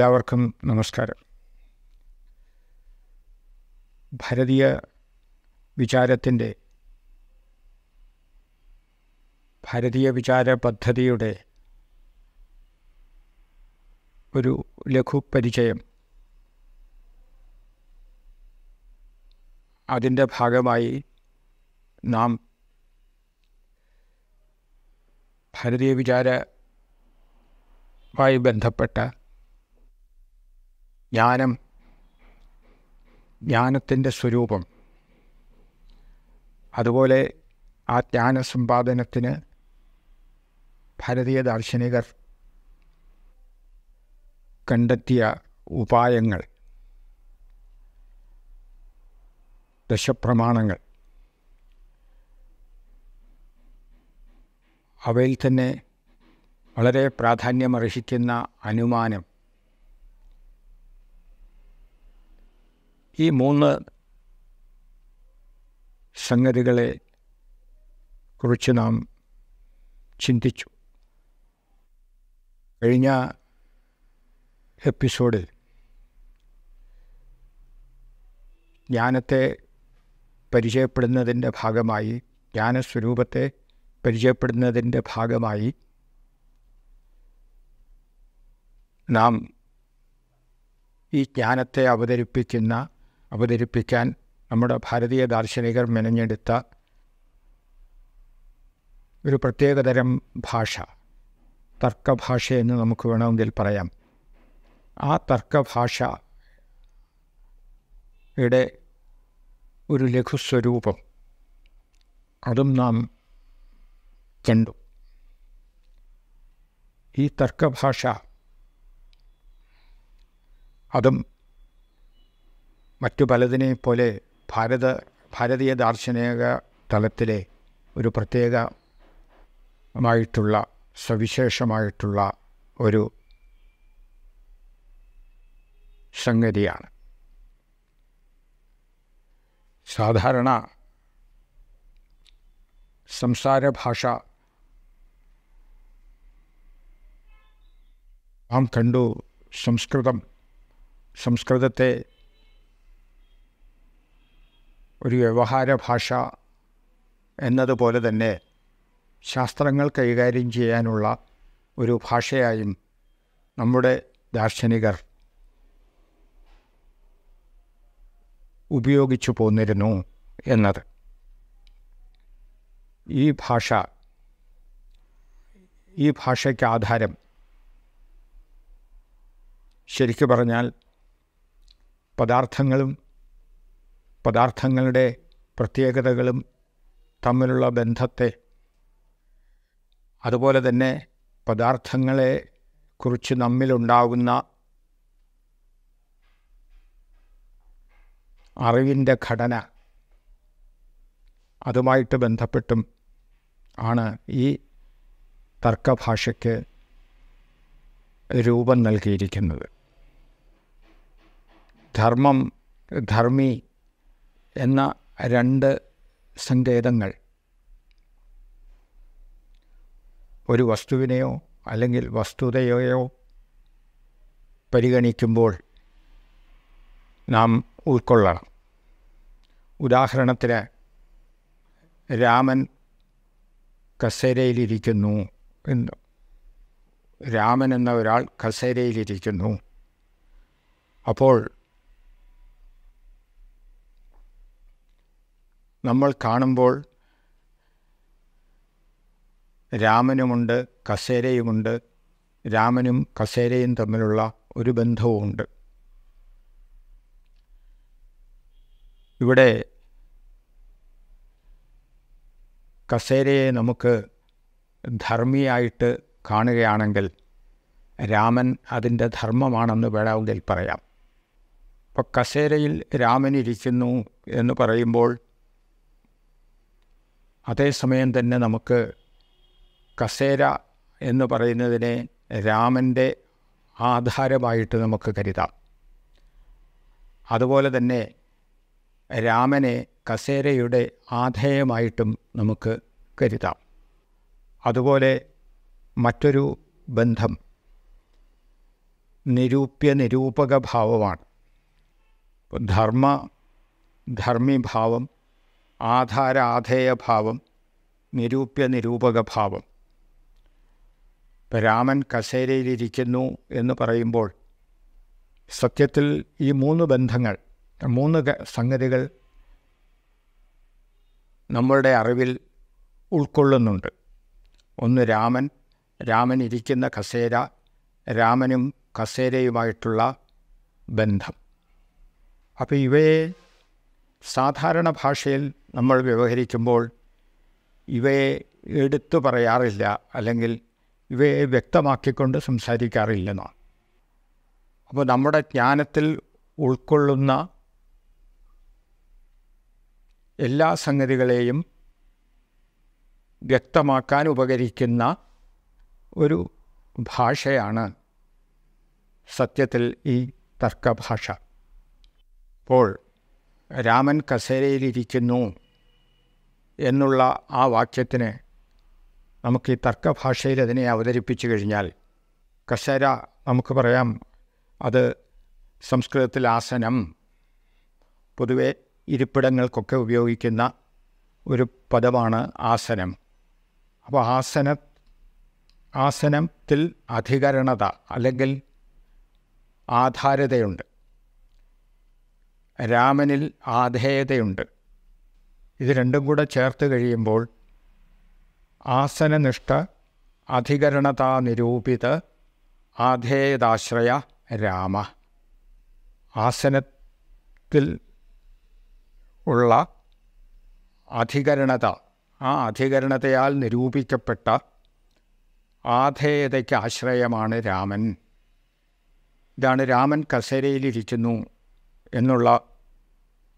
എല്ലാവർക്കും നമസ്കാരം. ഭാരതീയ വിചാരത്തിന്റെ ഭാരതീയ വിചാര പദ്ധതിയുടെ ഒരു ലഘു പരിചയം അതിന്റെ ഭാഗമായി നാം ഭാരതീയ വിചാരമായി ബന്ധപ്പെട്ട ജ്ഞാനം ജ്ഞാനത്തിന്റെ സ്വരൂപം. അതുപോലെ ആ ജ്ഞാന സമ്പാദനത്തിന് ഭാരതീയ ദാർശനികർ കണ്ടെത്തിയ ഉപായങ്ങൾ ദശപ്രമാണങ്ങൾ. അവയിൽ തന്നെ വളരെ പ്രാധാന്യമർഹിക്കുന്ന അനുമാനം ഈ മൂന്ന് സംഗതികളെ കുറിച്ച് നാം ചിന്തിച്ചു. കഴിഞ്ഞ എപ്പിസോഡിൽ ജ്ഞാനത്തെ പരിചയപ്പെടുന്നതിന്റെ ഭാഗമായി ജ്ഞാനസ്വരൂപത്തെ പരിചയപ്പെടുന്നതിന്റെ ഭാഗമായി നാം ഈ ജ്ഞാനത്തെ അവതരിപ്പിക്കുന്ന അവതരിപ്പിക്കാൻ നമ്മുടെ ഭാരതീയ ദാർശനികർ മെനഞ്ഞെടുത്ത ഒരു പ്രത്യേകതരം ഭാഷ തർക്കഭാഷ എന്ന് നമുക്ക് വേണമെങ്കിൽ പറയാം. ആ തർക്കഭാഷയുടെ ഒരു ലഘുസ്വരൂപം അതും നാം കണ്ടു. ഈ തർക്കഭാഷ അതും മറ്റു പലതിനെയും പോലെ ഭാരത ഭാരതീയ ദാർശനിക തലത്തിലെ ഒരു പ്രത്യേകമായിട്ടുള്ള സവിശേഷമായിട്ടുള്ള ഒരു സംഗതിയാണ്. സാധാരണ സംസാര ഭാഷ നാം കണ്ടു സംസ്കൃതം സംസ്കൃതത്തെ ഒരു വ്യവഹാര ഭാഷ എന്നതുപോലെ തന്നെ ശാസ്ത്രങ്ങൾ കൈകാര്യം ചെയ്യാനുള്ള ഒരു ഭാഷയായും നമ്മുടെ ദാർശനികർ ഉപയോഗിച്ചു പോന്നിരുന്നു എന്നത്. ഈ ഭാഷ ഈ ഭാഷയ്ക്ക് ആധാരം ശരിക്കു പറഞ്ഞാൽ പദാർത്ഥങ്ങളും പദാർത്ഥങ്ങളുടെ പ്രത്യേകതകളും തമ്മിലുള്ള ബന്ധത്തെ അതുപോലെ തന്നെ പദാർത്ഥങ്ങളെ കുറിച്ച് നമ്മിലുണ്ടാകുന്ന അറിവിന്റെ ഘടന അതുമായിട്ട് ബന്ധപ്പെട്ടും ആണ് ഈ തർക്കഭാഷയ്ക്ക് രൂപം നൽകിയിരിക്കുന്നത്. ധർമ്മം ധർമ്മി എന്ന രണ്ട് സങ്കേതങ്ങൾ. ഒരു വസ്തുവിനെയോ അല്ലെങ്കിൽ വസ്തുതയെയോ പരിഗണിക്കുമ്പോൾ നാം ഉൾക്കൊള്ളണം. ഉദാഹരണത്തിന് രാമൻ കസേരയിലിരിക്കുന്നു എന്ന്. രാമൻ എന്ന ഒരാൾ കസേരയിലിരിക്കുന്നു. അപ്പോൾ നമ്മൾ കാണുമ്പോൾ രാമനുമുണ്ട് കസേരയുമുണ്ട് രാമനും കസേരയും തമ്മിലുള്ള ഒരു ബന്ധവുമുണ്ട്. ഇവിടെ കസേരയെ നമുക്ക് ധർമ്മിയായിട്ട് കാണുകയാണെങ്കിൽ രാമൻ അതിന്റെ ധർമ്മമാണെന്ന് വേണമെങ്കിൽ പറയാം. അപ്പോൾ കസേരയിൽ രാമൻ ഇരിക്കുന്നു എന്ന് പറയുമ്പോൾ അതേസമയം തന്നെ നമുക്ക് കസേര എന്ന് പറയുന്നതിനെ രാമന്റെ ആധാരമായിട്ട് നമുക്ക് കരുതാം. അതുപോലെ തന്നെ രാമനെ കസേരയുടെ ആധേയമായിട്ടും നമുക്ക് കരുതാം. അതുപോലെ മറ്റൊരു ബന്ധം നിരൂപ്യ നിരൂപക ഭാവമാണ്. ധർമ്മ ധർമ്മിഭാവം ആധാര ആധേയ ഭാവം നിരൂപ്യ നിരൂപകഭാവം രാമൻ കസേരയിലിരിക്കുന്നു എന്ന് പറയുമ്പോൾ സത്യത്തിൽ ഈ മൂന്ന് ബന്ധങ്ങൾ മൂന്ന് സംഗതികൾ നമ്മളുടെ അറിവിൽ ഉൾക്കൊള്ളുന്നുണ്ട്. ഒന്ന് രാമൻ രാമൻ ഇരിക്കുന്ന കസേര രാമനും കസേരയുമായിട്ടുള്ള ബന്ധം. അപ്പോൾ ഇവയെ സാധാരണ ഭാഷയിൽ നമ്മൾ വ്യവഹരിക്കുമ്പോൾ ഇവയെ എടുത്തു പറയാറില്ല അല്ലെങ്കിൽ ഇവയെ വ്യക്തമാക്കിക്കൊണ്ട് സംസാരിക്കാറില്ലെന്നാണ്. അപ്പോൾ നമ്മുടെ ജ്ഞാനത്തിൽ ഉൾക്കൊള്ളുന്ന എല്ലാ സംഗതികളെയും വ്യക്തമാക്കാൻ ഉപകരിക്കുന്ന ഒരു ഭാഷയാണ് സത്യത്തിൽ ഈ തർക്കഭാഷ. അപ്പോൾ രാമൻ കസേരയിലിരിക്കുന്നു എന്നുള്ള ആ വാക്യത്തിന് നമുക്ക് ഈ തർക്കഭാഷയിൽ അതിനെ അവതരിപ്പിച്ചു കഴിഞ്ഞാൽ കസേര നമുക്ക് പറയാം അത് സംസ്കൃതത്തിൽ ആസനം. പൊതുവെ ഇരിപ്പിടങ്ങൾക്കൊക്കെ ഉപയോഗിക്കുന്ന ഒരു പദമാണ് ആസനം. അപ്പോൾ ആസന ആസനത്തിൽ അധികരണത അല്ലെങ്കിൽ ആധാരതയുണ്ട്. രാമനിൽ ആധേയതയുണ്ട്. ഇത് രണ്ടും കൂടെ ചേർത്ത് കഴിയുമ്പോൾ ആസനനിഷ്ഠ അധികരണതാ നിരൂപിത ആധേയതാശ്രയ രാമ. ആസനത്തിൽ ഉള്ള അധികരണത ആ അധികരണതയാൽ നിരൂപിക്കപ്പെട്ട ആധേയതയ്ക്ക് ആശ്രയമാണ് രാമൻ. ഇതാണ് രാമൻ കസേരയിലിരിക്കുന്നു എന്നുള്ള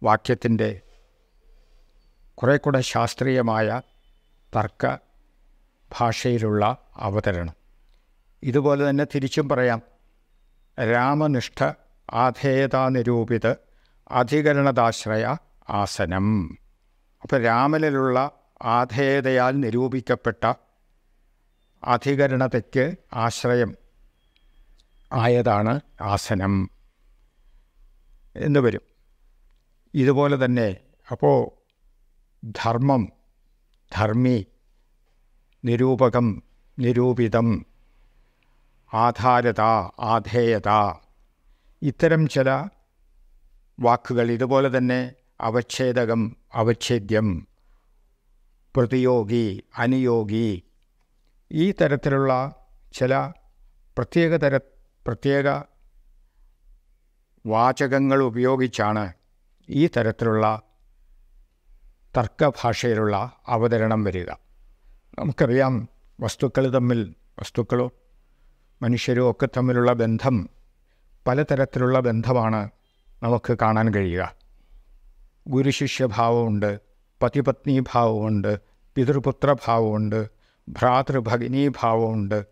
വാക്യത്തിന്റെ കുറേ കൂടെ ശാസ്ത്രീയമായ തർക്ക ഭാഷയിലുള്ള അവതരണം. ഇതുപോലെ തന്നെ തിരിച്ചും പറയാം. രാമനിഷ്ഠ ആധേയതാ നിരൂപിത അധികരണദാശ്രയ ആസനം. അപ്പോൾ രാമനിലുള്ള ആധേയതയാൽ നിരൂപിക്കപ്പെട്ട അധികരണതയ്ക്ക് ആശ്രയം ആയതാണ് ആസനം എന്ന് വരും. ഇതുപോലെ തന്നെ. അപ്പോൾ ധർമ്മം ധർമ്മി നിരൂപകം നിരൂപിതം ആധാരത ആധേയത ഇത്തരം ചില വാക്കുകൾ ഇതുപോലെ തന്നെ അവച്ഛേദകം അവച്ഛേദ്യം പ്രതിയോഗി അനുയോഗി ഈ തരത്തിലുള്ള ചില പ്രത്യേക തര പ്രത്യേക വാചകങ്ങൾ ഉപയോഗിച്ചാണ് ഈ തരത്തിലുള്ള തർക്കഭാഷയിലുള്ള അവതരണം വരിക. നമുക്കറിയാം വസ്തുക്കൾ തമ്മിൽ വസ്തുക്കളോ മനുഷ്യരോ ഒക്കെ തമ്മിലുള്ള ബന്ധം പലതരത്തിലുള്ള ബന്ധമാണ് നമുക്ക് കാണാൻ കഴിയുക. ഗുരുശിഷ്യഭാവമുണ്ട് പതിപത്നീഭാവമുണ്ട് പിതൃപുത്രഭാവമുണ്ട് ഭ്രാതൃഭഗിനീഭാവമുണ്ട്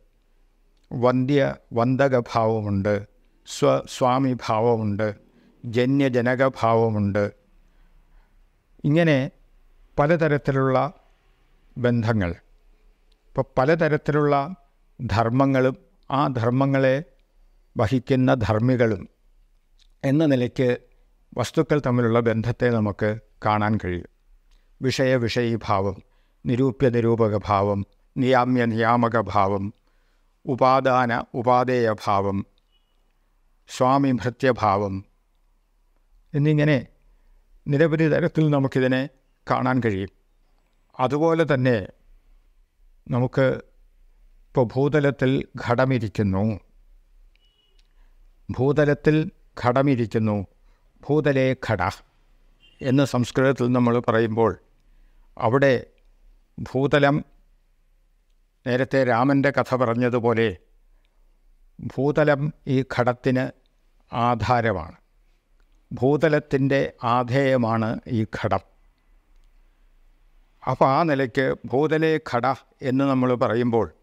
വന്ധ്യ വന്ദകഭാവമുണ്ട് സ്വ സ്വാമിഭാവമുണ്ട് ജന്യജനകഭാവമുണ്ട്. ഇങ്ങനെ പലതരത്തിലുള്ള ബന്ധങ്ങൾ. ഇപ്പോൾ പലതരത്തിലുള്ള ധർമ്മങ്ങളും ആ ധർമ്മങ്ങളെ വഹിക്കുന്ന ധർമ്മികളും എന്ന നിലയ്ക്ക് വസ്തുക്കൾ തമ്മിലുള്ള ബന്ധത്തെ നമുക്ക് കാണാൻ കഴിയും. വിഷയ വിഷയീഭാവം നിരൂപ്യ നിരൂപക ഭാവം നിയാമ്യ നിയാമക ഭാവം ഉപാദാന ഉപാദേയ ഭാവം സ്വാമി ഭൃത്യഭാവം എന്നിങ്ങനെ നിരവധി തരത്തിൽ നമുക്കിതിനെ കാണാൻ കഴിയും. അതുപോലെ തന്നെ നമുക്ക് ഇപ്പോൾ ഭൂതലത്തിൽ ഘടമിരിക്കുന്നു. ഭൂതലത്തിൽ ഘടമിരിക്കുന്നു. ഭൂതലേ ഘട എന്ന് സംസ്കൃതത്തിൽ നമ്മൾ പറയുമ്പോൾ അവിടെ ഭൂതലം നേരത്തെ രാമന്റെ കഥ പറഞ്ഞതുപോലെ ഭൂതലം ഈ ഘടത്തിന് ആധാരമാണ്. ഭൂതലത്തിന്റെ ആധേയമാണ് ഈ ഘടം. അപ്പോൾ ആ നിലയ്ക്ക് ഭൂതലേ ഘട എന്ന് നമ്മൾ പറയുമ്പോൾ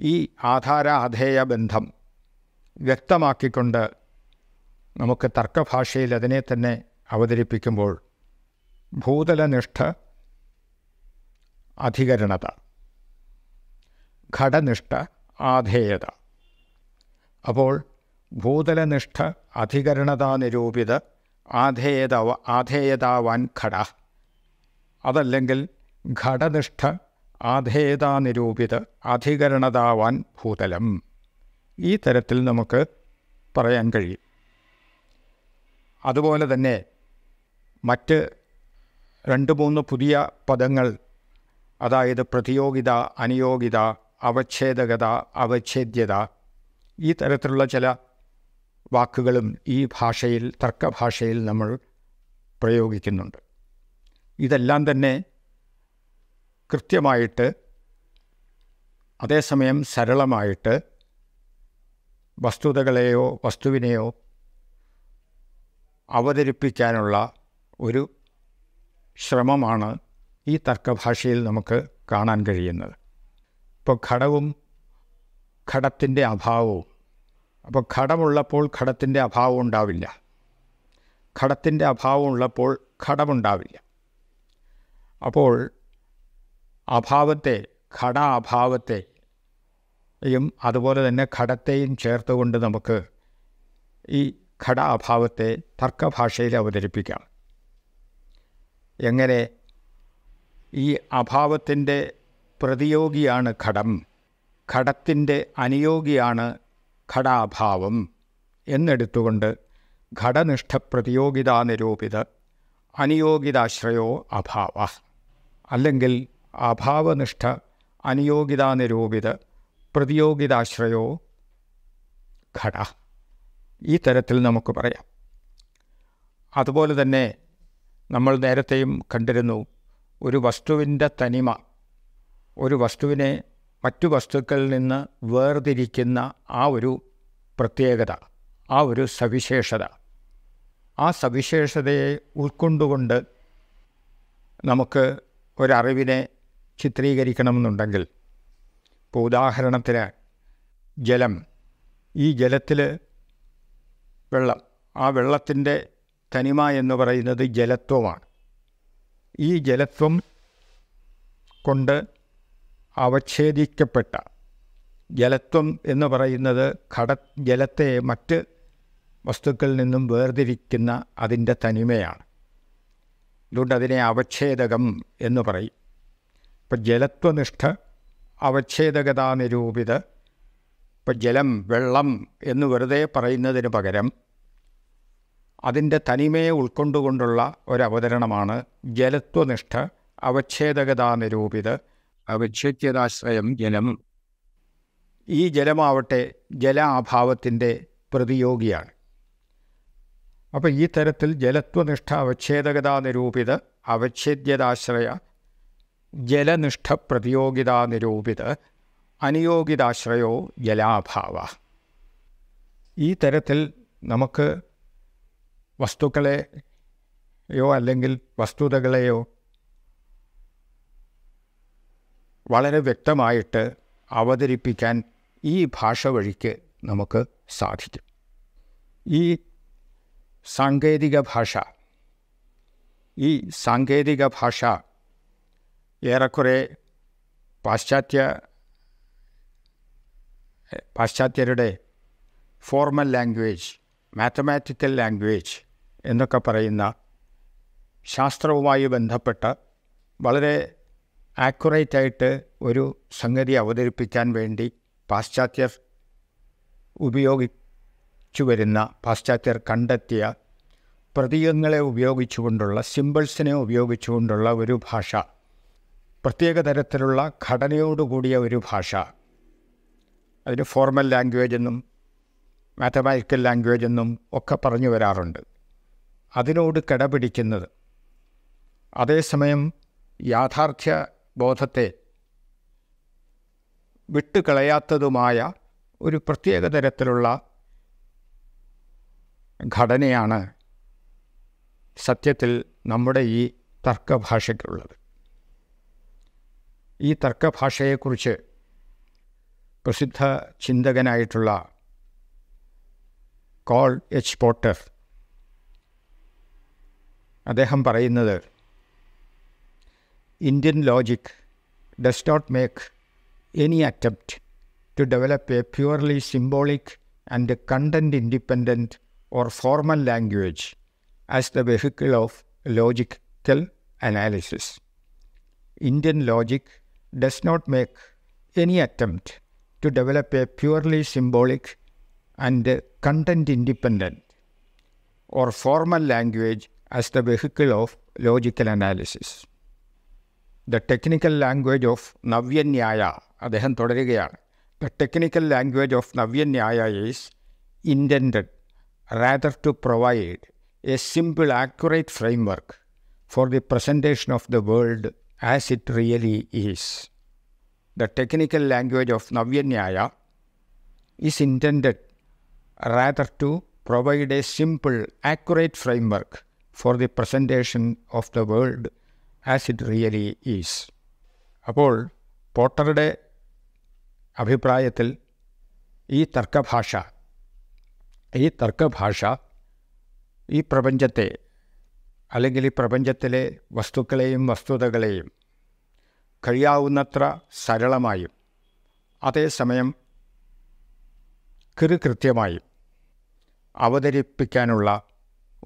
ഈ ആധാര ആധേയ ബന്ധം വ്യക്തമാക്കിക്കൊണ്ട് നമുക്ക് തർക്കഭാഷയിൽ അതിനെ തന്നെ അവതരിപ്പിക്കുമ്പോൾ ഭൂതലനിഷ്ഠ അധികരണത ഘടനിഷ്ഠ ആധേയത. അപ്പോൾ ഭൂതലനിഷ്ഠ അധികരണതാ ആധേയതാവ ആധേയതാവാൻ ഘട. അതല്ലെങ്കിൽ ഘടനിഷ്ഠ ആധേയതാ നിരൂപിത അധികരണതാവാൻ ഭൂതലം. ഈ തരത്തിൽ നമുക്ക് പറയാൻ കഴിയും. അതുപോലെ തന്നെ മറ്റ് രണ്ട് മൂന്ന് പുതിയ പദങ്ങൾ അതായത് പ്രതിയോഗിത അനുയോഗിത അവച്ഛേദകത അവച്ഛേദ്യത ഈ തരത്തിലുള്ള ചില വാക്കുകളും ഈ ഭാഷയിൽ തർക്കഭാഷയിൽ നമ്മൾ പ്രയോഗിക്കുന്നുണ്ട്. ഇതെല്ലാം തന്നെ കൃത്യമായിട്ട് അതേസമയം സരളമായിട്ട് വസ്തുതകളെയോ വസ്തുവിനെയോ അവതരിപ്പിക്കാനുള്ള ഒരു ശ്രമമാണ് ഈ തർക്കഭാഷയിൽ നമുക്ക് കാണാൻ കഴിയുന്നത്. ഇപ്പോൾ ഘടവും ഘടത്തിന്റെ അഭാവവും അപ്പോൾ ഘടമുള്ളപ്പോൾ ഘടത്തിന്റെ അഭാവം ഉണ്ടാവില്ല. ഘടത്തിന്റെ അഭാവം ഉള്ളപ്പോൾ ഘടമുണ്ടാവില്ല. അപ്പോൾ അഭാവത്തെ ഘട അഭാവത്തെയും അതുപോലെ തന്നെ ഘടത്തെയും ചേർത്തുകൊണ്ട് നമുക്ക് ഈ ഘട അഭാവത്തെ തർക്കഭാഷയിൽ അവതരിപ്പിക്കാം. എങ്ങനെ? ഈ അഭാവത്തിന്റെ പ്രതിയോഗിയാണ് ഘടം. ഘടത്തിന്റെ അനുയോഗിയാണ് ഘടാഭാവം എന്നെടുത്തുകൊണ്ട് ഘടനിഷ്ഠ പ്രതിയോഗിതാ നിരൂപിത അനുയോഗിതാശ്രയോ അഭാവ. അല്ലെങ്കിൽ അഭാവനിഷ്ഠ അനുയോഗിതാ നിരൂപിത പ്രതിയോഗിതാശ്രയോ ഘട. ഈ തരത്തിൽ നമുക്ക് പറയാം. അതുപോലെ തന്നെ നമ്മൾ നേരത്തെയും കണ്ടിരുന്നു ഒരു വസ്തുവിന്റെ തനിമ ഒരു വസ്തുവിനെ മറ്റു വസ്തുക്കളിൽ നിന്ന് വേർതിരിക്കുന്ന ആ ഒരു പ്രത്യേകത ആ ഒരു സവിശേഷത. ആ സവിശേഷതയെ ഉൾക്കൊണ്ടുകൊണ്ട് നമുക്ക് ഒരറിവിനെ ചിത്രീകരിക്കണമെന്നുണ്ടെങ്കിൽ ഇപ്പോൾ ഉദാഹരണത്തിന് ജലം. ഈ ജലത്തിൽ വെള്ളം ആ വെള്ളത്തിന്റെ തനിമ എന്ന് പറയുന്നത് ജലത്വമാണ്. ഈ ജലത്വം കൊണ്ട് അവച്ഛേദിക്കപ്പെട്ട ജലത്വം എന്ന് പറയുന്നത് ഘട ജലത്തെ മറ്റ് വസ്തുക്കളിൽ നിന്നും വേർതിരിക്കുന്ന അതിന്റെ തനിമയാണ്. അതുകൊണ്ട് അതിനെ അവച്ഛേദകം എന്ന് പറയും. ഇപ്പം ജലത്വനിഷ്ഠ അവച്ഛേദകതാ നിരൂപിത ഇപ്പം ജലം വെള്ളം എന്ന് വെറുതെ പറയുന്നതിന് പകരം അതിന്റെ തനിമയെ ഉൾക്കൊണ്ടുകൊണ്ടുള്ള ഒരവതരണമാണ് ജലത്വനിഷ്ഠ അവച്ഛേദകതാ നിരൂപിത അവച്ഛേദ്യതാശ്രയം ജലം. ഈ ജലമാവട്ടെ ജല അഭാവത്തിന്റെ പ്രതിയോഗിയാണ്. അപ്പോൾ ഈ തരത്തിൽ ജലത്വനിഷ്ഠ അവച്ഛേദകതാ നിരൂപിത അവച്ഛേദ്യതാശ്രയ ജലനിഷ്ഠ പ്രതിയോഗിതാ നിരൂപിത അനുയോഗിതാശ്രയോ ജലാഭാവ. ഈ തരത്തിൽ നമുക്ക് വസ്തുക്കളെയോ അല്ലെങ്കിൽ വസ്തുതകളെയോ വളരെ വ്യക്തമായിട്ട് അവതരിപ്പിക്കാൻ ഈ ഭാഷ വഴിക്ക് നമുക്ക് സാധിക്കും. ഈ സാങ്കേതിക ഭാഷ ഈ സാങ്കേതിക ഭാഷ ഏറെക്കുറെ പാശ്ചാത്യ പാശ്ചാത്യരുടെ ഫോർമൽ ലാംഗ്വേജ് മാത്തമാറ്റിക്കൽ ലാംഗ്വേജ് എന്നൊക്കെ പറയുന്ന ശാസ്ത്രവുമായി ബന്ധപ്പെട്ട വളരെ ആക്യുറേറ്റായിട്ട് ഒരു സംഗതി അവതരിപ്പിക്കാൻ വേണ്ടി പാശ്ചാത്യർ ഉപയോഗിച്ചു വരുന്ന പാശ്ചാത്യർ കണ്ടെത്തിയ പ്രതീകങ്ങളെ ഉപയോഗിച്ചുകൊണ്ടുള്ള സിമ്പിൾസിനെ ഉപയോഗിച്ചുകൊണ്ടുള്ള ഒരു ഭാഷ പ്രത്യേക തരത്തിലുള്ള ഘടനയോടുകൂടിയ ഒരു ഭാഷ. അതിന് ഫോർമൽ ലാംഗ്വേജ് എന്നും മാത്തമാറ്റിക്കൽ ലാംഗ്വേജ് എന്നും ഒക്കെ പറഞ്ഞു വരാറുണ്ട്. അതിനോട് കിടപിടിക്കുന്നത്. അതേസമയം യാഥാർത്ഥ്യ ബോധത്തെ വിട്ടുകളയാത്തതുമായ ഒരു പ്രത്യേക തരത്തിലുള്ള ഘടനയാണ് സത്യത്തിൽ നമ്മുടെ ഈ തർക്കഭാഷയ്ക്കുള്ളത്. ഈ തർക്കഭാഷയെക്കുറിച്ച് പ്രസിദ്ധ ചിന്തകനായിട്ടുള്ള കോൾ എച്ച് പോട്ടർ അദ്ദേഹം പറയുന്നത് Indian logic does not make any attempt to develop a purely symbolic and content independent or formal language as the vehicle of logical analysis. Indian logic does not make any attempt to develop a purely symbolic and content independent or formal language as the vehicle of logical analysis. The technical language of Navyanyaya, അദ്ദേഹം തുടരുകയാണ് The technical language of Navyanyaya is intended rather to provide a simple, accurate framework for the presentation of the world as it really is. The technical language of Navyanyaya is intended rather to provide a simple, accurate framework for the presentation of the world as it really is അപ്പോൾ പോട്ടറുടെ അഭിപ്രായത്തിൽ ഈ തർക്കഭാഷ ഈ തർക്കഭാഷ ഈ പ്രപഞ്ചത്തെ അല്ലെങ്കിൽ ഈ പ്രപഞ്ചത്തിലെ വസ്തുക്കളെയും വസ്തുതകളെയും കഴിയാവുന്നത്ര സരളമായും അതേസമയം കൃത്യമായും അവതരിപ്പിക്കാനുള്ള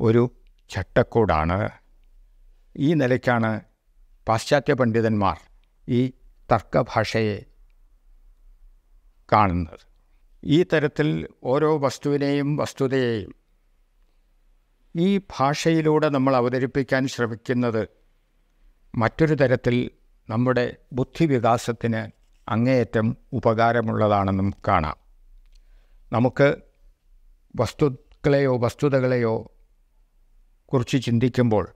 ഒരു ചട്ടക്കൂടാണ്. ഈ നിലയ്ക്കാണ് പാശ്ചാത്യ പണ്ഡിതന്മാർ ഈ തർക്കഭാഷയെ കാണുന്നത്. ഈ തരത്തിൽ ഓരോ വസ്തുവിനെയും വസ്തുതയെയും ഈ ഭാഷയിലൂടെ നമ്മൾ അവതരിപ്പിക്കാൻ ശ്രമിക്കുന്നത് മറ്റൊരു തരത്തിൽ നമ്മുടെ ബുദ്ധിവികാസത്തിന് അങ്ങേയറ്റം ഉപകാരമുള്ളതാണെന്നും കാണാം. നമുക്ക് വസ്തുക്കളെയോ വസ്തുതകളെയോ കുറിച്ച് ചിന്തിക്കുമ്പോൾ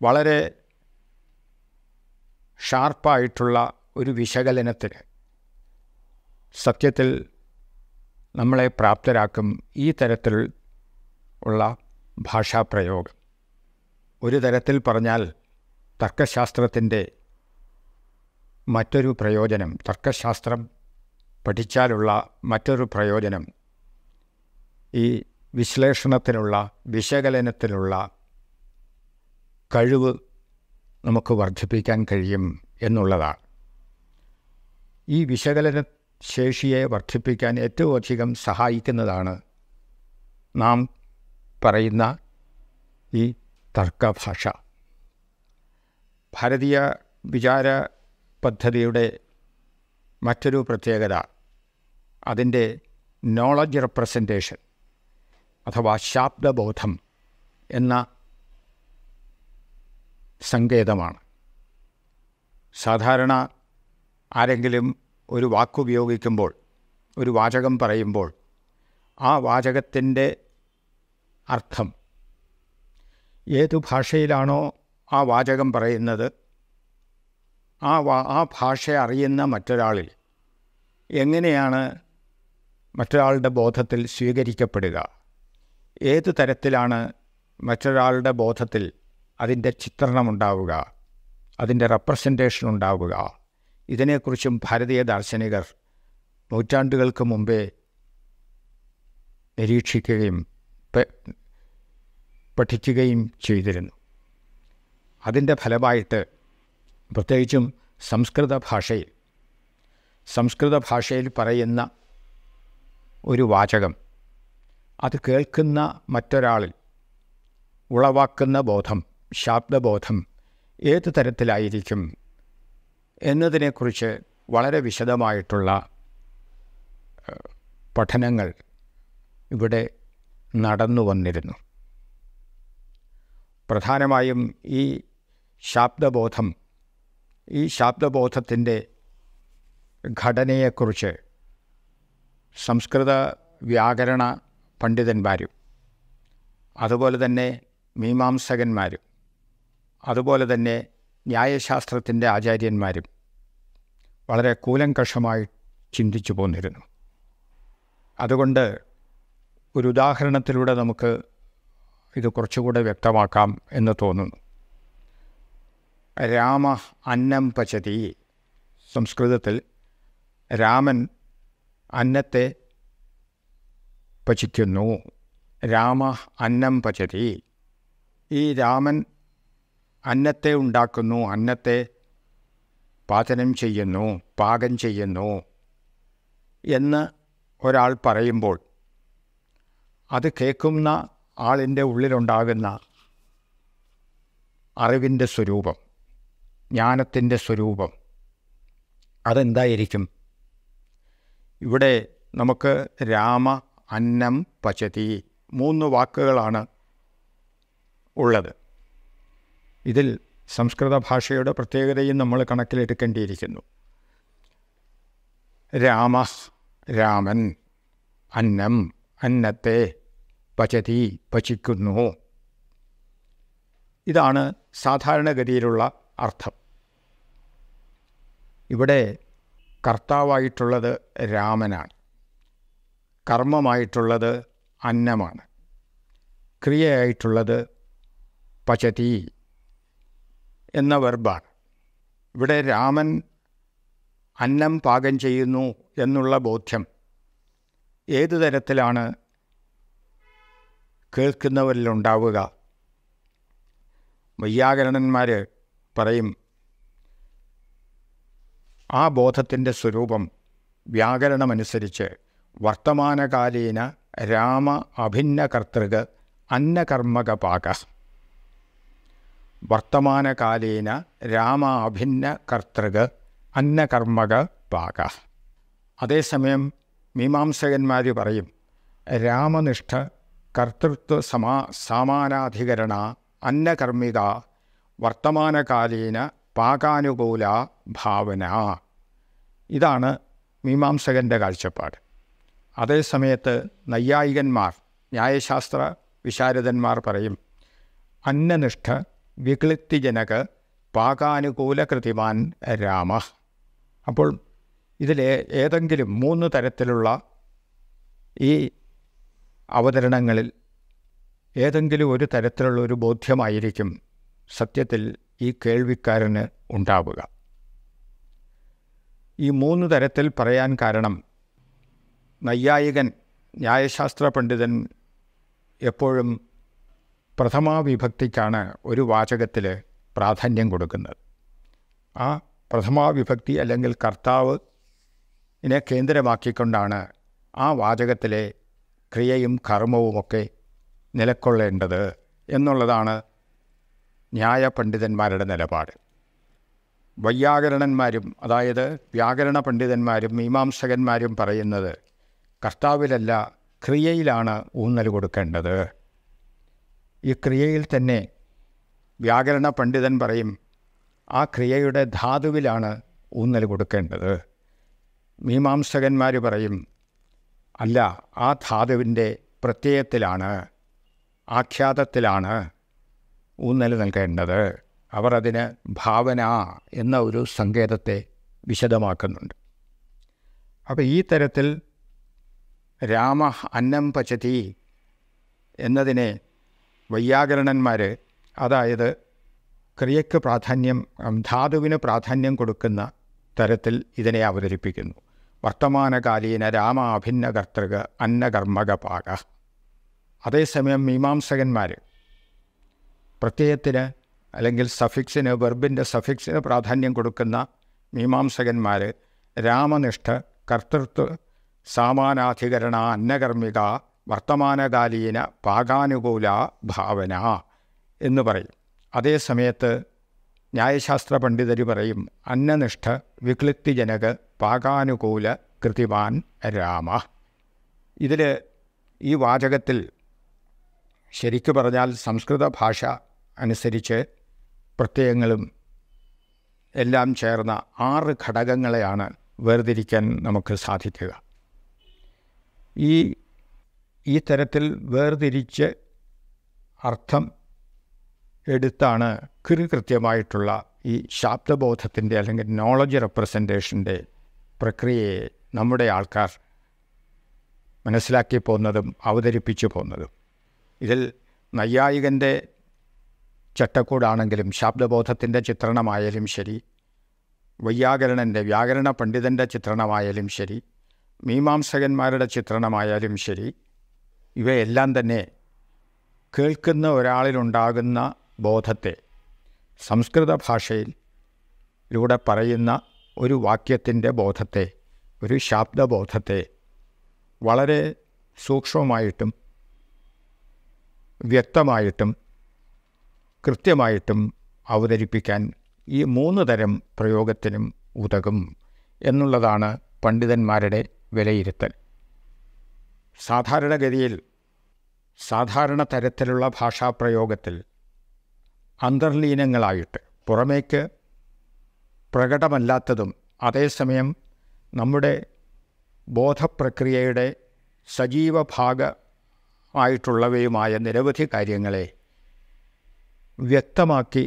വളരെ ഷാർപ്പായിട്ടുള്ള ഒരു വിശകലനത്തിന് സത്യത്തിൽ നമ്മളെ പ്രാപ്തരാക്കും ഈ തരത്തിൽ ഉള്ള ഭാഷാപ്രയോഗം ഒരു തരത്തിൽ പറഞ്ഞാൽ തർക്കശാസ്ത്രത്തിന്റെ മറ്റൊരു പ്രയോജനം തർക്കശാസ്ത്രം പഠിച്ചാലുള്ള മറ്റൊരു പ്രയോജനം ഈ വിശ്ലേഷണത്തിനുള്ള വിശകലനത്തിനുള്ള കഴിവ് നമുക്ക് വർദ്ധിപ്പിക്കാൻ കഴിയും എന്നുള്ളതാണ് ഈ വിശകലന ശേഷിയെ വർദ്ധിപ്പിക്കാൻ ഏറ്റവും അധികം സഹായിക്കുന്നതാണ് നാം പറയുന്ന ഈ തർക്കഭാഷ. ഭാരതീയ വിചാര പദ്ധതിയുടെ മറ്റൊരു പ്രത്യേകത അതിന്റെ നോളജ് റെപ്രസെന്റേഷൻ അഥവാ ശാബ്ദബോധം എന്ന സങ്കേതമാണ്. സാധാരണ ആരെങ്കിലും ഒരു വാക്കുപയോഗിക്കുമ്പോൾ ഒരു വാചകം പറയുമ്പോൾ ആ വാചകത്തിന്റെ അർത്ഥം ഏതു ഭാഷയിലാണോ ആ വാചകം പറയുന്നത് ആ വാ ആ ഭാഷ അറിയുന്ന മറ്റൊരാളിൽ എങ്ങനെയാണ് മറ്റൊരാളുടെ ബോധത്തിൽ സ്വീകരിക്കപ്പെടുക? ഏത് തരത്തിലാണ് മറ്റൊരാളുടെ ബോധത്തിൽ അതിന്റെ ചിത്രണം ഉണ്ടാവുക അതിന്റെ റെപ്രസെന്റേഷൻ ഉണ്ടാവുക ഇതിനെക്കുറിച്ചും ഭാരതീയ ദാർശനികർ നൂറ്റാണ്ടുകൾക്ക് മുമ്പേ നിരീക്ഷിക്കുകയും പഠിക്കുകയും ചെയ്തിരുന്നു. അതിന്റെ ഫലമായിട്ട് പ്രത്യേകിച്ചും സംസ്കൃത ഭാഷയിൽ സംസ്കൃത ഭാഷയിൽ പറയുന്ന ഒരു വാചകം അത് കേൾക്കുന്ന മറ്റൊരാളിൽ ഉളവാക്കുന്ന ബോധം ശാബ്ദബോധം ഏത് തരത്തിലായിരിക്കും എന്നതിനെക്കുറിച്ച് വളരെ വിശദമായിട്ടുള്ള പഠനങ്ങൾ ഇവിടെ നടന്നു വന്നിരുന്നു. പ്രധാനമായും ഈ ശാബ്ദബോധം ഈ ശാബ്ദബോധത്തിന്റെ ഘടനയെക്കുറിച്ച് സംസ്കൃത വ്യാകരണ പണ്ഡിതന്മാരും അതുപോലെ തന്നെ മീമാംസകന്മാരും അതുപോലെ തന്നെ ന്യായശാസ്ത്രത്തിന്റെ ആചാര്യന്മാരും വളരെ കൂലങ്കഷമായി ചിന്തിച്ചു പോന്നിരുന്നു. അതുകൊണ്ട് ഒരു ഉദാഹരണത്തിലൂടെ നമുക്ക് ഇത് കുറച്ചുകൂടെ വ്യക്തമാക്കാം എന്ന് തോന്നുന്നു. രാമ അന്നം പചതി സംസ്കൃതത്തിൽ രാമൻ അന്നത്തെ പചിക്കുന്നു. രാമ അന്നം പചതി. ഈ രാമൻ അന്നത്തെ ഉണ്ടാക്കുന്നു അന്നത്തെ പാചനം ചെയ്യുന്നു പാകം ചെയ്യുന്നു എന്ന് ഒരാൾ പറയുമ്പോൾ അത് കേൾക്കുന്ന ആളിന്റെ ഉള്ളിലുണ്ടാകുന്ന അറിവിന്റെ സ്വരൂപം ജ്ഞാനത്തിന്റെ സ്വരൂപം അതെന്തായിരിക്കും? ഇവിടെ നമുക്ക് രാമ അന്നം പചതി മൂന്ന് വാക്കുകളാണ് ഉള്ളത്. ഇതിൽ സംസ്കൃത ഭാഷയുടെ പ്രത്യേകതയും നമ്മൾ കണക്കിലെടുക്കേണ്ടിയിരിക്കുന്നു. രാമ രാമൻ അന്നം അന്നത്തെ പചതി പചിക്കുന്നു ഇതാണ് സാധാരണഗതിയിലുള്ള അർത്ഥം. ഇവിടെ കർത്താവായിട്ടുള്ളത് രാമനാണ്. കർമ്മമായിട്ടുള്ളത് അന്നമാണ്. ക്രിയയായിട്ടുള്ളത് പചതി എന്ന വെർബാണ്. ഇവിടെ രാമൻ അന്നം പാകം ചെയ്യുന്നു എന്നുള്ള ബോധ്യം ഏതു തരത്തിലാണ് കേൾക്കുന്നവരിലുണ്ടാവുക? വൈയാകരണന്മാർ പറയും ആ ബോധത്തിന്റെ സ്വരൂപം വ്യാകരണമനുസരിച്ച് വർത്തമാനകാലീന രാമ അഭിന്ന കർത്തൃക അന്നകർമ്മക പാക വർത്തമാനകാലീന രാമാഭിന്ന കർത്തൃക അന്നകർമ്മക പാക. അതേസമയം മീമാംസകന്മാർ പറയും രാമനിഷ്ഠ കർത്തൃത്വ സമാ സമാനാധികരണ അന്നകർമ്മിക വർത്തമാനകാലീന പാകാനുകൂല ഭാവന. ഇതാണ് മീമാംസകന്റെ കാഴ്ചപ്പാട്. അതേസമയത്ത് നൈയായികന്മാർ ന്യായശാസ്ത്ര വിശാരദന്മാർ പറയും അന്നനിഷ്ഠ വിക്ലിപ്തിജനക പാകാനുകൂലകൃതിമാൻ രാമ. അപ്പോൾ ഇതിലെ ഏതെങ്കിലും മൂന്ന് തരത്തിലുള്ള ഈ അവതരണങ്ങളിൽ ഏതെങ്കിലും ഒരു തരത്തിലുള്ള ഒരു ബോധ്യമായിരിക്കും സത്യത്തിൽ ഈ കേൾവിക്കാരന് ഉണ്ടാവുക. ഈ മൂന്ന് തരത്തിൽ പറയാൻ കാരണം നൈയായികൻ ന്യായശാസ്ത്ര പണ്ഡിതൻ എപ്പോഴും പ്രഥമാവിഭക്തിക്കാണ് ഒരു വാചകത്തിൽ പ്രാധാന്യം കൊടുക്കുന്നത്. ആ പ്രഥമാവിഭക്തി അല്ലെങ്കിൽ കർത്താവ് ഇതിനെ കേന്ദ്രമാക്കിക്കൊണ്ടാണ് ആ വാചകത്തിലെ ക്രിയയും കർമ്മവുമൊക്കെ നിലക്കൊള്ളേണ്ടത് എന്നുള്ളതാണ് ന്യായ പണ്ഡിതന്മാരുടെ നിലപാട്. വൈയാകരണന്മാരും അതായത് വ്യാകരണ പണ്ഡിതന്മാരും മീമാംസകന്മാരും പറയുന്നത് കർത്താവിലല്ല ക്രിയയിലാണ് ഊന്നൽ കൊടുക്കേണ്ടത്. ഈ ക്രിയയിൽ തന്നെ വ്യാകരണ പണ്ഡിതൻ പറയും ആ ക്രിയയുടെ ധാതുവിലാണ് ഊന്നൽ കൊടുക്കേണ്ടത്. മീമാംസകന്മാർ പറയും അല്ല ആ ധാതുവിന്റെ പ്രത്യയത്തിലാണ് ആഖ്യാതത്തിലാണ് ഊന്നൽ നൽകേണ്ടത്. അവർ അതിന് ഭാവന എന്ന ഒരു സങ്കേതത്തെ വിശദമാക്കുന്നുണ്ട്. അപ്പോൾ ഈ തരത്തിൽ രാമ അന്നം പച്ചതി എന്നതിനെ വൈയാകരണന്മാർ അതായത് ക്രിയയ്ക്ക് പ്രാധാന്യം ധാതുവിന് പ്രാധാന്യം കൊടുക്കുന്ന തരത്തിൽ ഇതിനെ അവതരിപ്പിക്കുന്നു. വർത്തമാനകാലീന രാമാഭിന്ന കർത്തൃക അന്നകർമ്മക പാക അതേസമയം മീമാംസകന്മാർ പ്രത്യയത്തിന് അല്ലെങ്കിൽ സഫിക്സിന് വെർബിന്റെ സഫിക്സിന് പ്രാധാന്യം കൊടുക്കുന്ന മീമാംസകന്മാർ രാമനിഷ്ഠ കർത്തൃത്വ സാമാനാധികരണ അന്നകർമ്മിക വർത്തമാനകാലീന പാകാനുകൂല ഭാവന എന്ന് പറയും. അതേസമയത്ത് ന്യായശാസ്ത്ര പണ്ഡിതർ പറയും അന്നനിഷ്ഠ വിക്ലിപ്തിജനക പാകാനുകൂല കൃതിവാൻ രാമ. ഇതിൽ ഈ വാചകത്തിൽ ശരിക്കു പറഞ്ഞാൽ സംസ്കൃത ഭാഷ അനുസരിച്ച് പ്രത്യയങ്ങളും എല്ലാം ചേർന്ന ആറ് ഘടകങ്ങളെയാണ് വേർതിരിക്കാൻ നമുക്ക് സാധിക്കുക. ഈ ഈ തരത്തിൽ വേർതിരിച്ച് അർത്ഥം എടുത്താണ് കൃത്യമായിട്ടുള്ള ഈ ശാബ്ദബോധത്തിന്റെ അല്ലെങ്കിൽ നോളജ് റെപ്രസെന്റേഷന്റെ പ്രക്രിയയെ നമ്മുടെ ആൾക്കാർ മനസ്സിലാക്കി പോകുന്നതും അവതരിപ്പിച്ചു പോകുന്നതും. ഇതിൽ നൈയായികന്റെ ചട്ടക്കൂടാണെങ്കിലും ശാബ്ദബോധത്തിന്റെ ചിത്രണമായാലും ശരി വൈയാകരണന്റെ വ്യാകരണ പണ്ഡിതന്റെ ചിത്രണമായാലും ശരി മീമാംസകന്മാരുടെ ചിത്രണമായാലും ശരി ഇവയെല്ലാം തന്നെ കേൾക്കുന്ന ഒരാളിലുണ്ടാകുന്ന ബോധത്തെ സംസ്കൃത ഭാഷയിൽ ലൂടെ പറയുന്ന ഒരു വാക്യത്തിന്റെ ബോധത്തെ ഒരു ശാബ്ദബോധത്തെ വളരെ സൂക്ഷ്മമായിട്ടും വ്യക്തമായിട്ടും കൃത്യമായിട്ടും അവതരിപ്പിക്കാൻ ഈ മൂന്ന് തരം പ്രയോഗത്തിനും ഉതകും എന്നുള്ളതാണ് പണ്ഡിതന്മാരുടെ വിലയിരുത്തൽ. സാധാരണഗതിയിൽ സാധാരണ തരത്തിലുള്ള ഭാഷാപ്രയോഗത്തിൽ അന്തർലീനങ്ങളായിട്ട് പുറമേക്ക് പ്രകടമല്ലാത്തതും അതേസമയം നമ്മുടെ ബോധപ്രക്രിയയുടെ സജീവ ഭാഗ ആയിട്ടുള്ളവയുമായ നിരവധി കാര്യങ്ങളെ വ്യക്തമാക്കി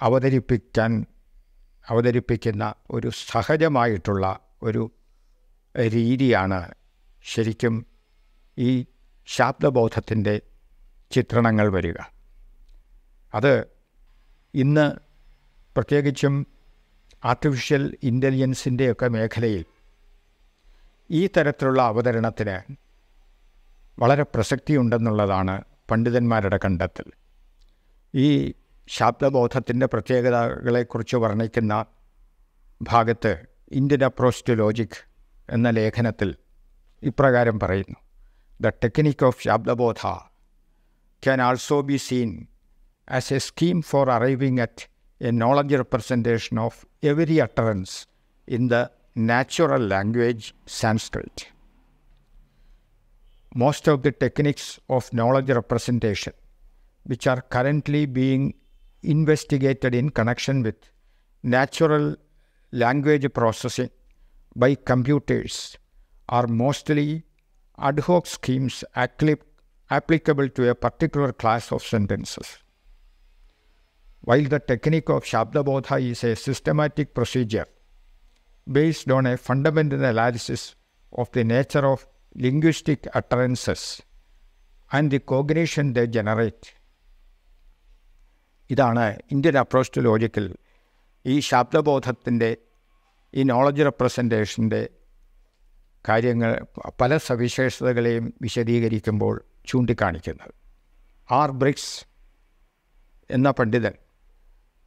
അവതരിപ്പിക്കാൻ അവതരിപ്പിക്കുന്ന ഒരു സഹജമായിട്ടുള്ള ഒരു രീതിയാണ് ശരിക്കും ഈ ശാബ്ദബോധത്തിന്റെ ചിത്രണങ്ങൾ വരിക. അത് ഇന്ന് പ്രത്യേകിച്ചും ആർട്ടിഫിഷ്യൽ ഇന്റലിജൻസിന്റെയൊക്കെ മേഖലയിൽ ഈ തരത്തിലുള്ള അവതരണത്തിന് വളരെ പ്രസക്തിയുണ്ടെന്നുള്ളതാണ് പണ്ഡിതന്മാരുടെ കണ്ടെത്തൽ. ഈ ശാബ്ദബോധത്തിന്റെ പ്രത്യേകതകളെക്കുറിച്ച് വർണിക്കുന്ന ഭാഗത്ത് ഇന്ത്യൻ അപ്രോച്ച് ടു ലോജിക് എന്ന ലേഖനത്തിൽ ഇപ്രകാരം പറയുന്നു the technique of shabdabodha can also be seen as a scheme for arriving at a knowledge representation of every utterance in the natural language Sanskrit. Most of the techniques of knowledge representation, which are currently being investigated in connection with natural language processing by computers, are mostly ad hoc schemes applicable to a particular class of sentences. While the technique of Shabdabodha is a systematic procedure based on a fundamental analysis of the nature of linguistic utterances and the cognition they generate. ഇതാണ് Indian approach to logical ഈ ശാബ്ദബോധത്തിൻ്റെ ഈ knowledge റെപ്രസെൻറ്റേഷൻ്റെ കാര്യങ്ങൾ പല സവിശേഷതകളെയും വിശദീകരിക്കുമ്പോൾ ചൂണ്ടിക്കാണിക്കുന്നത്. R Briggs എന്ന പണ്ഡിതൻ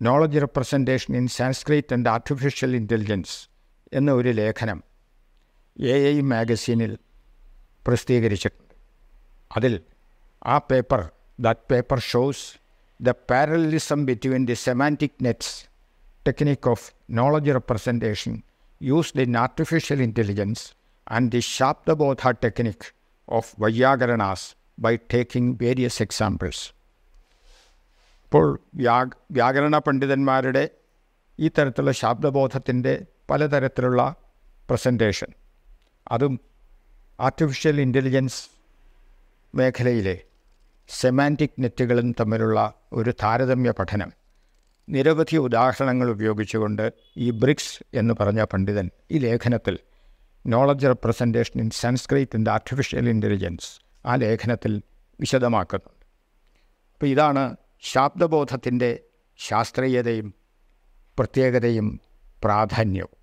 knowledge representation in Sanskrit and artificial intelligence എന്ന ഒരു ലേഖനം എ ഐ മാഗസീനിൽ പ്രസിദ്ധീകരിച്ചിട്ടുണ്ട്. അതിൽ ആ paper that paper shows the parallelism between the semantic nets technique of knowledge representation used in artificial intelligence and the Shabdabodha technique of വയ്യാകരണാസ് by taking various examples ഇപ്പോൾ വ്യാഗ് വ്യാകരണ പണ്ഡിതന്മാരുടെ ഈ തരത്തിലുള്ള ശാബ്ദബോധത്തിന്റെ പലതരത്തിലുള്ള പ്രസന്റേഷൻ. അതും ആർട്ടിഫിഷ്യൽ ഇന്റലിജൻസ് മേഖലയിലെ സെമാന്റിക് നെറ്റുകളും തമ്മിലുള്ള ഒരു താരതമ്യ പഠനം. നിരവധി ഉദാഹരണങ്ങൾ ഉപയോഗിച്ചുകൊണ്ട് ഈ ബ്രിക്സ് എന്ന് പറഞ്ഞ പണ്ഡിതൻ ഈ ലേഖനത്തിൽ knowledge representation in Sanskrit and artificial intelligence ആ ലേഖനത്തിൽ വിശദമാക്കുന്നുണ്ട്. അപ്പോൾ ഇതാണ് ശാബ്ദബോധത്തിന്റെ ശാസ്ത്രീയതയും പ്രത്യേകതയും പ്രാധാന്യവും.